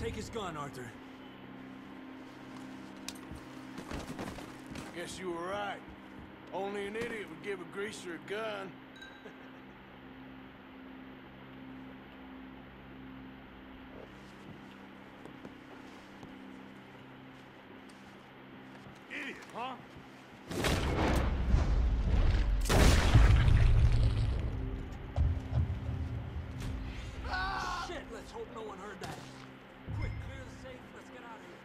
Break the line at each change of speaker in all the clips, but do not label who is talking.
Take his gun, Arthur.
Guess you were right. Only an idiot would give a greaser a gun.
Idiot, huh?
Shit, let's hope no one heard that. Get out of here.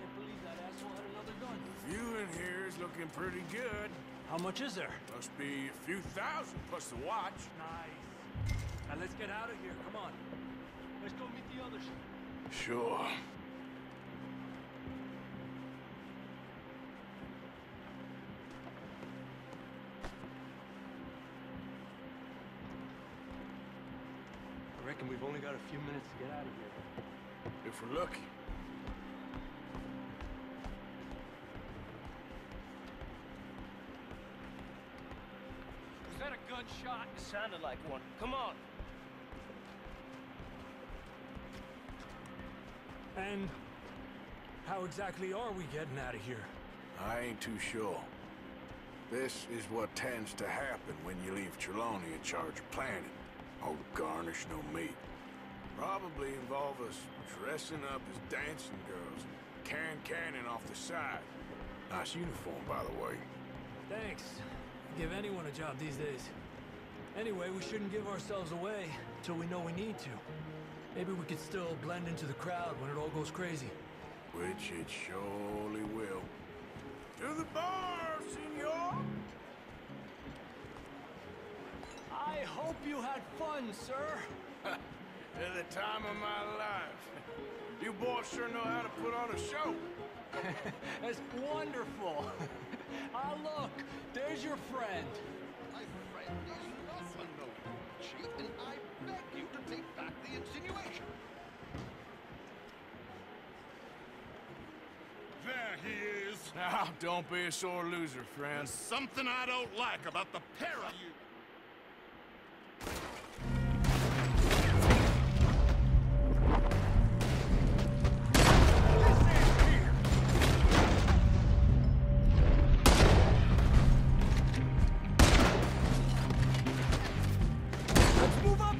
Can't believe that asshole had another gun.
View in here is looking pretty good.
How much is there?
Must be a few thousand plus the watch.
Nice. Now let's get out of here. Come on. Let's go meet the others.
Sure.
I reckon we've only got a few minutes to get out of here.
If we're lucky.
Was that a gunshot? It sounded like one. Come on.
And how exactly are we getting out of here?
I ain't too sure. This is what tends to happen when you leave Trelawny in charge of planning. Oh, garnish no meat. Probably involve us dressing up as dancing girls and can cannon off the side. Nice uniform, by the way.
Thanks. Give anyone a job these days. Anyway, we shouldn't give ourselves away till we know we need to. Maybe we could still blend into the crowd when it all goes crazy.
Which it surely will.
Hope you had fun, sir.
At the time of my life. You boys sure know how to put on a show.
That's wonderful. ah, look, there's your friend.
My friend is not a noble chief, and I beg you to take back the insinuation.
There he is.
Now, don't be a sore loser, friend.
There's something I don't like about the pair of you.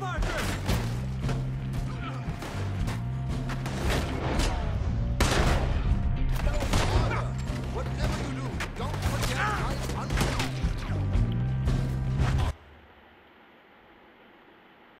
Arthur!